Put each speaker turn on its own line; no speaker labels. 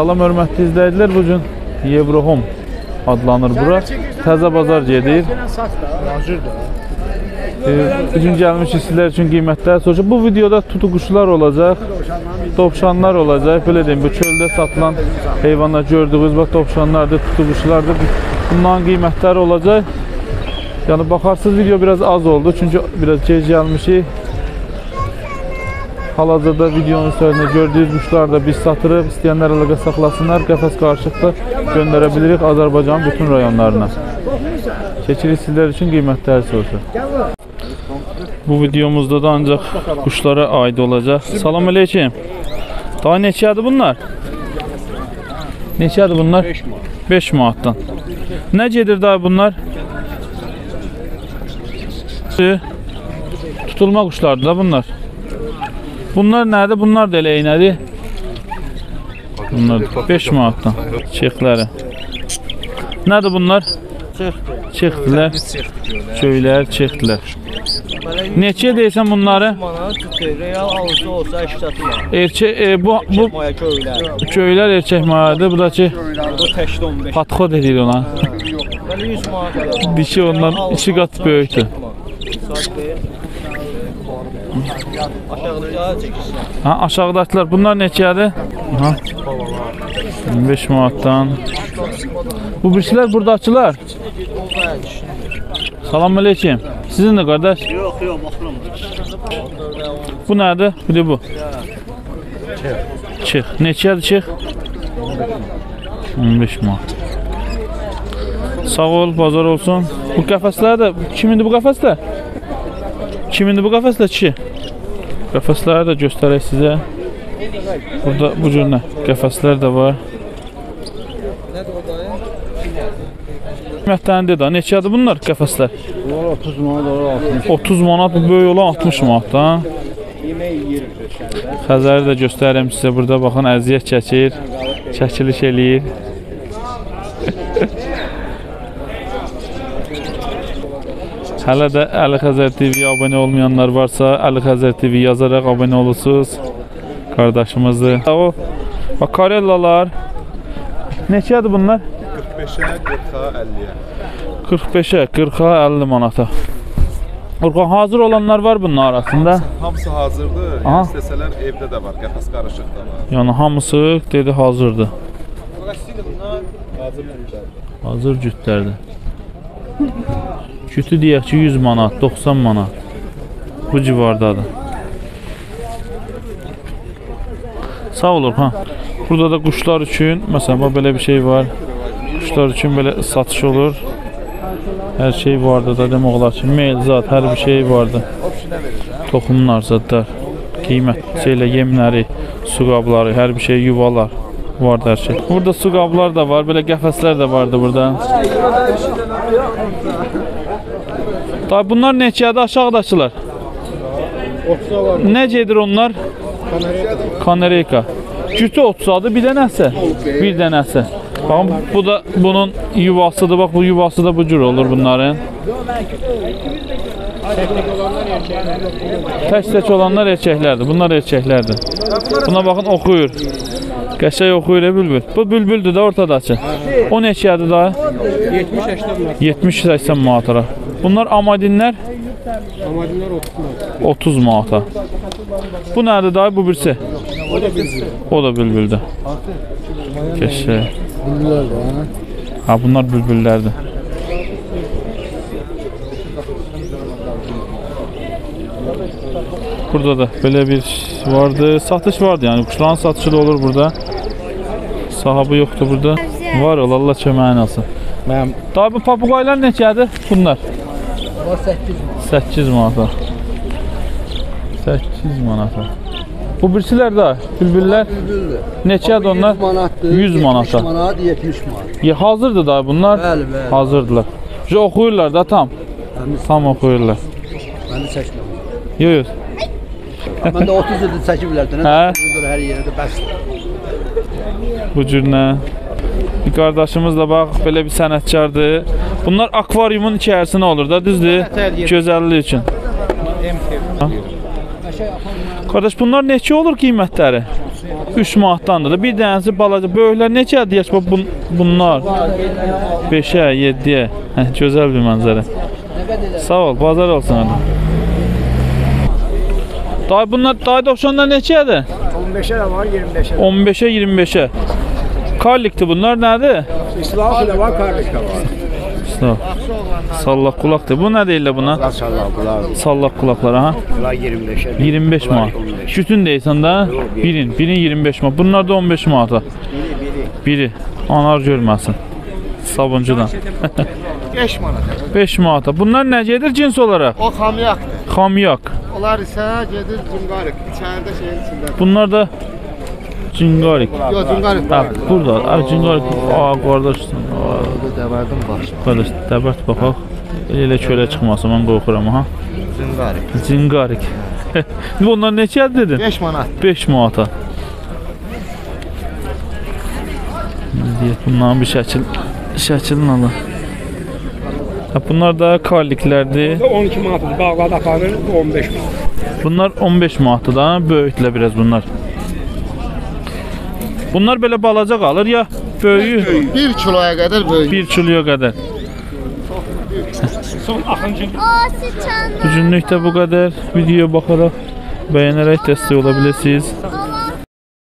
Salam hörmətli izləyicilər, bu gün Eurohome adlanır bura. Təzə bazar gedir. Ee, bu gün gəlmişik sizlər üçün qiymətlər soruşaq. Bu videoda tutuquşlar olacaq, dovşanlar olacaq. Belə deyim, bu çöldə satılan heyvanlar gördüyünüz bax dovşanlardır, tutuquşlardır. Bunların qiymətləri olacaq. Yəni baxarsınız video biraz az oldu çünki biraz gec gəlmişik. Hal-hazırda videonun üzərində gördüyünüz quşlar da biz satırıq. İstəyənlər əlaqə saxlasınlar. Qəfəs qarışıqda göndərə bilirik Azərbaycanın bütün rayonlarına. Çəkiliş sizlər üçün qiymətləri soruşur. Bu videomuzda da ancaq quşlara aid olacaq. Salam əleykum. Daha neçədir bunlar? Neçədir bunlar? 5 manat. 5 manatdan. Nə gedir daha bunlar? Tutulma quşlardır da bunlar. Bunlar nədir? Bunlar da elə eynədir. Bunlar 5 manatdan. Çexləri. Nədir bunlar? Çexdilər. Çöylər, çexdilər. Neçəyə deyirsən bunları?
Real alıcı olsa 80 manat.
Erkək e, bu bu
köylər
erkək mayadır. Bu da ki
Bu təşdə 15.
patxo deyilir ona.
Belə 100 manat qədər.
Dişi ondan iki qat böyükdür.
Aşağıda çəkirsən.
Ha, aşağıdakılar bunlar neçədir? Ha. 25 manatdan. Bu birisilər buradakılar. Salam əleykum. Sizin də qardaş?
Yox, yox, baxıram.
Bu nədir? Bir də bu. Çıx. Neçədir çıx? 15 manat. Sağ ol, bazar olsun. Bu qəfəslər də kimindir bu qəfəslər? Kimindir bu qəfəslər kişi? Qəfəsləri də göstərək sizə. Burada bu cür nə? Qəfəslər də var. Qiymətlərini də neçədir bunlar qəfəslər?
Bunlar 30 manat, onlar 60.
30 manat, bu böyük olan 60 manat da.
Yemək yeyir.
Xəzəri də göstərirəm sizə burada baxın əziyyət çəkir, çəkiliş eləyir. Hələ də Əli Xəzər TV-yə abunə olmayanlar varsa, Əli Xəzər TV yazaraq abunə olursunuz. Qardaşımızdır. O bax karellalar neçədir bunlar?
45'e 40'a 50'ye.
45-ə, 40-a 50 manata. Orqan hazır olanlar var bunun arasında.
Hamısı hazırdır.
Aha.
İstəsələr evdə də var. Qəfəs qarışıq da var.
Yəni hamısı dedi hazırdır.
Hazır bütlər.
Hazır cütlərdir. Cütü deyək ki 100 manat, 90 manat. Bu civardadır. Sağ olur ha. Burada da quşlar üçün, məsələn, belə bir şey var. Quşlar üçün belə satış olur. Hər şey vardı da demək olar ki, meyl zat, hər bir şey vardı. Toxumlar, zadlar, qiymət, şeylə yemləri, su qabları, hər bir şey yuvalar vardı hər şey. Burada su qablar da var, belə qəfəslər də vardı burada. Da bunlar neçədir aşağıdakılar?
30 var.
Nə gedir onlar? Kanareyka. Cütü 30-adır, bir dənəsə. Bir dənəsə. Baxın, bu da bunun yuvasıdır. Bax, bu yuvası da bu cür olur bunların. Tək-tək olanlar erkəklərdir. Bunlar erkəklərdir. Buna baxın, oxuyur. Qəşəng oxuyur e, bülbül. Bu bülbüldür də ortadakı. O neçədir da? 70-80 manatlara. Bunlar amadinlər
Amadinlər 30 manat.
30 manata. Bu nədir dayı? Bu birisi.
O da bir.
O da bülbüldür. Keşke.
Bunlar da ha.
Ha bunlar bülbüllərdir. Burada da böyle bir vardı. Satış vardı yani. Kuşların satışı da olur burada. Sahabı yoktu burada. Var ol Allah köməyin olsun.
Mənim
Daha bu papuqaylar neçədir? Bunlar.
var 8
8 manata. 8 manata. Bu birisilər də bülbüllər neçədir onlar?
100 manatdır.
100 manata.
70 manat, 70 manat.
Ya hazırdır da bunlar.
Bəli, bəli.
Hazırdılar. Şu oxuyurlar da tam.
Təmiz.
Tam oxuyurlar.
Mən də çəkmirəm.
Yox yox.
Mən də 30 ildir çəkiblər də.
Hə?
Hər yerdə bəs.
Bu cür nə? Bir qardaşımız da bax belə bir sənətkardır. Bunlar akvaryumun içərisinə olur da, düzdür? Gözəllik üçün. Qardaş bunlar neçə olur qiymətləri? 3 manatdandır. da. Bir dənəsi balaca. Böyüklər neçədir yaş bax bun, bunlar? 5-ə, 7-yə. Hə, gözəl bir mənzərə. Sağ ol, bazar olsun hadi. Day bunlar day dovşanlar neçədir?
15'e de var 25'e de.
15'ə 25'ə. Karlikdir bunlar nədir?
İslah da var kardeş de var.
Sağ. Sallaq qulaqdır. Bu nə deyirlər buna?
Maşallah bunlar,
Sallaq qulaqlar ha.
bunlar 25'e de.
25
Bunlar
manat.
15.
Bütün deyirsən də? Birin, birin 25 manat. Bunlar da 15 manata. Biri. Anar görməsin. Sabuncudan.
5 manat.
5 manata. Bunlar nə gedir cins olaraq?
O kamyakdır.
Xamyak.
Onlar isə gedir Cunqarıq. İçəridə şeyin içində.
Bunlar da
Cunqarıq. Yox,
Cunqarıq.
Hə,
burada. Ay Cunqarıq. Aa, qardaşsan.
Bu dəvərdin baş.
Belə dəvərd baxaq. Elə kölə çıxmasın, mən qorxuram ha.
Cunqarıq.
Cunqarıq. Bunlar neçə dedin?
5 manat.
5 manata. Deyək, bunların bir şəkil şəkilini alın. Ha, bunlar da karliklərdir.
12 manatı bağladı aparır 15 manat.
Bunlar 15 manatdır da, böyüklər biraz bunlar. Bunlar belə balaca qalır ya, böyüyü
1 kiloya kadar böyle.
1 kiloya qədər.
Son akıncı
Bu günlük də bu qədər. Videoya baxaraq bəyənərək dəstək ola bilirsiniz.